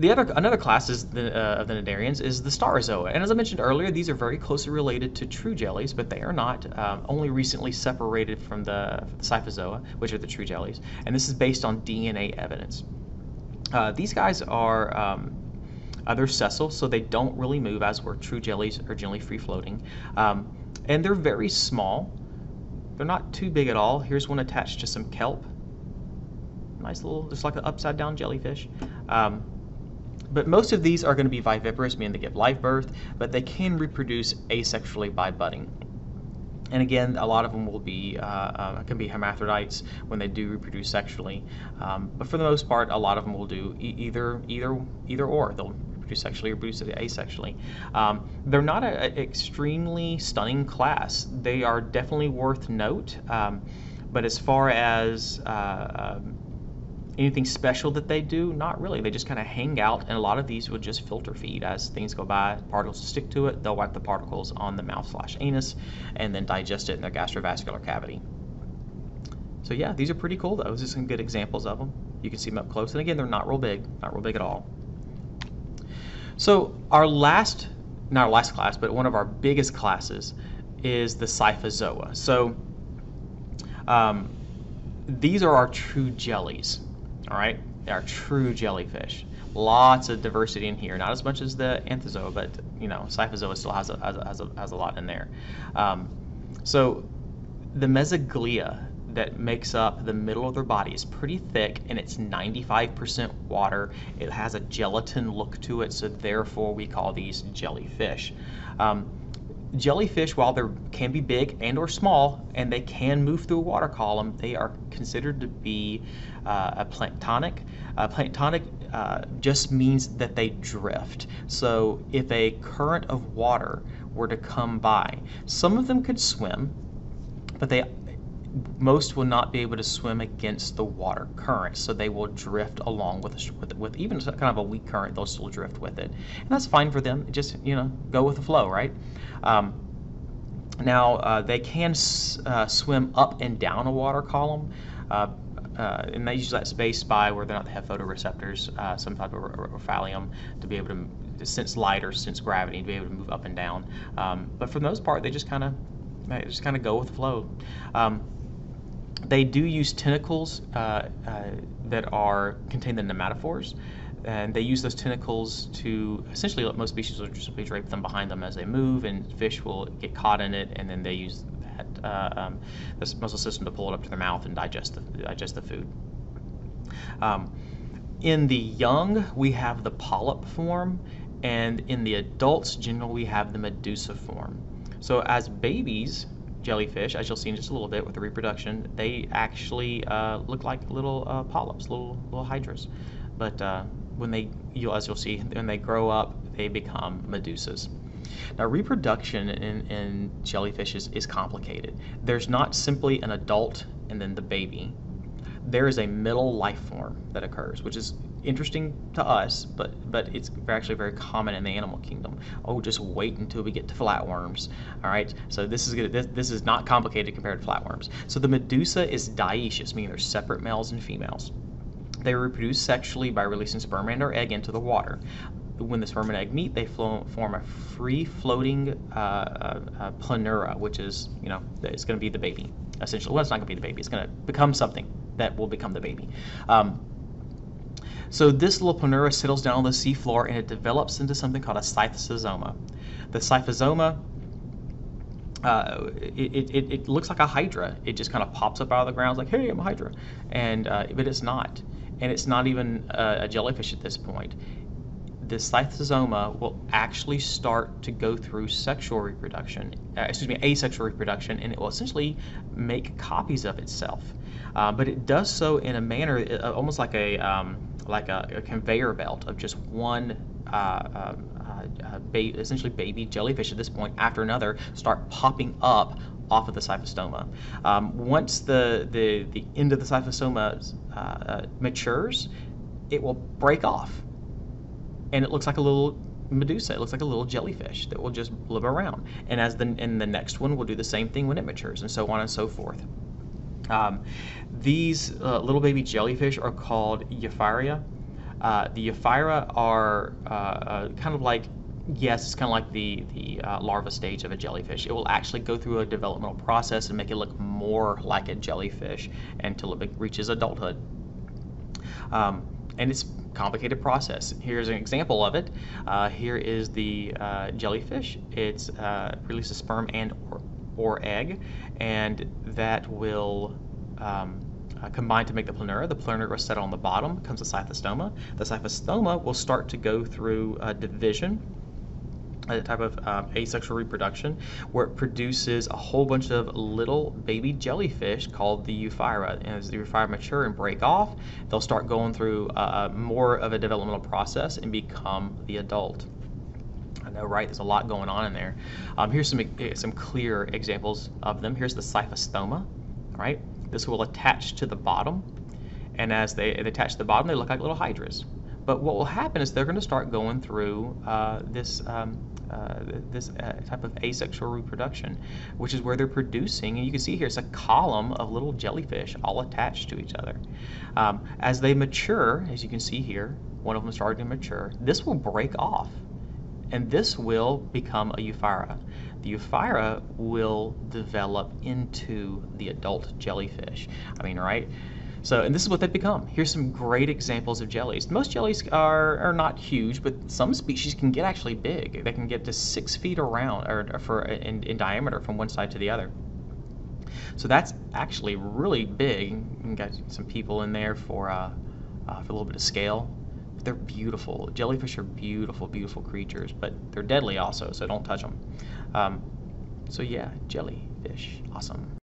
the other another class is the, uh, of the cnidarians is the Staurozoa, and as I mentioned earlier, these are very closely related to true jellies, but they are not. Um, only recently separated from the, the Scyphozoa, which are the true jellies, and this is based on DNA evidence. Uh, these guys are um, uh, they're sessile, so they don't really move as where true jellies are generally free floating, um, and they're very small. They're not too big at all. Here's one attached to some kelp. Nice little, just like an upside down jellyfish. Um, but most of these are going to be viviparous, meaning they give live birth, but they can reproduce asexually by budding. And again, a lot of them will be uh, uh, can be hermaphrodites when they do reproduce sexually. Um, but for the most part, a lot of them will do e- either either either or. They'll reproduce sexually or reproduce asexually. Um, they're not an extremely stunning class. They are definitely worth note. Um, but as far as uh, um, anything special that they do? Not really. They just kind of hang out, and a lot of these would just filter feed as things go by. Particles stick to it. They'll wipe the particles on the mouth slash anus, and then digest it in their gastrovascular cavity. So yeah, these are pretty cool though. Are some good examples of them. You can see them up close, and again, they're not real big, not real big at all. So our last, not our last class, but one of our biggest classes is the Scyphozoa. So um, these are our true jellies all right? They are true jellyfish. Lots of diversity in here, not as much as the Anthozoa, but you know, Scyphozoa still has a, has a, has a, has a lot in there. Um, so the mesoglea that makes up the middle of their body is pretty thick and it's 95% water. It has a gelatin look to it, so therefore we call these jellyfish. Um, jellyfish, while they can be big and or small, and they can move through a water column, they are considered to be uh, a planktonic. Uh, planktonic uh, just means that they drift. So if a current of water were to come by, some of them could swim, but they most will not be able to swim against the water current, so they will drift along with with, with even kind of a weak current. They'll still drift with it, and that's fine for them. Just you know, go with the flow, right? Um, now uh, they can uh, swim up and down a water column. Uh, uh, and they use that space by where they not have photoreceptors, uh, some type of rhopalium, to be able to, to, sense light or sense gravity, to be able to move up and down. Um, but for the most part, they just kind of just kind of go with the flow. Um, they do use tentacles uh, uh, that are contained in nematophores, and they use those tentacles to essentially most species will simply drape them behind them as they move, and fish will get caught in it, and then they use that uh, um, this muscle system to pull it up to their mouth and digest the, digest the food. Um, in the young, we have the polyp form, and in the adults, generally, we have the medusa form. So as babies, jellyfish, as you'll see in just a little bit with the reproduction, they actually uh, look like little uh, polyps, little little hydras. But uh, when they, you'll, as you'll see, when they grow up, they become medusas. Now, reproduction in, in jellyfish is, is complicated. There's not simply an adult and then the baby. There is a middle life form that occurs, which is interesting to us, but but it's actually very common in the animal kingdom. Oh, just wait until we get to flatworms. All right, so this is this, this is not complicated compared to flatworms. So the medusa is dioecious, meaning they're separate males and females. They reproduce sexually by releasing sperm and or egg into the water. When the sperm and egg meet, they flow, form a free floating uh, uh, uh, planula, which is, you know, it's going to be the baby, essentially. Well, it's not going to be the baby. It's going to become something that will become the baby. Um, so this little planula settles down on the seafloor and it develops into something called a scyphistoma. The scyphistoma uh, it, it, it, looks like a hydra. It just kind of pops up out of the ground, like, hey, I'm a hydra. And, uh, but it's not. And it's not even a, a, jellyfish at this point. The scyphistoma will actually start to go through sexual reproduction, uh, excuse me, asexual reproduction, and it will essentially make copies of itself. Uh, but it does so in a manner uh, almost like a, um, like a, a conveyor belt of just one uh, uh, uh, ba- essentially baby jellyfish at this point after another start popping up off of the scyphistoma. Um, once the, the, the end of the scyphistoma uh, uh, matures, it will break off. And it looks like a little medusa. It looks like a little jellyfish that will just live around. And as the and the next one will do the same thing when it matures, and so on and so forth. Um, these uh, little baby jellyfish are called Euphauria. Uh, the ephyra are uh, uh, kind of like yes, it's kind of like the the uh, larva stage of a jellyfish. It will actually go through a developmental process and make it look more like a jellyfish until it reaches adulthood. Um, and it's complicated process. Here's an example of it. Uh, here is the jellyfish. It's releases sperm and or, or, egg, and that will um, uh, combine to make the planula. The planula will settle on the bottom, comes the scyphistoma. The scyphistoma will start to go through uh, division a type of um, asexual reproduction where it produces a whole bunch of little baby jellyfish called the ephyra. And as the ephyra mature and break off, they'll start going through uh, more of a developmental process and become the adult. I know, right? There's a lot going on in there. Um, here's some eh, some clear examples of them. Here's the scyphistoma, right? This will attach to the bottom, and as they, they attach to the bottom, they look like little hydras. But what will happen is they're going to start going through uh, this um, uh, this uh, type of asexual reproduction, which is where they're producing, and you can see here it's a column of little jellyfish all attached to each other. Um, as they mature, as you can see here, one of them starting to mature, this will break off, and this will become a ephyra. The ephyra will develop into the adult jellyfish. I mean, right? So, and this is what they've become. Here's some great examples of jellies. Most jellies are, are not huge, but some species can get actually big. They can get to six feet around or, for in, in diameter from one side to the other. So that's actually really big. You got some people in there for uh, uh, for a little bit of scale. They're beautiful. Jellyfish are beautiful, beautiful creatures, but they're deadly also. So don't touch them. Um, so yeah, jellyfish, awesome.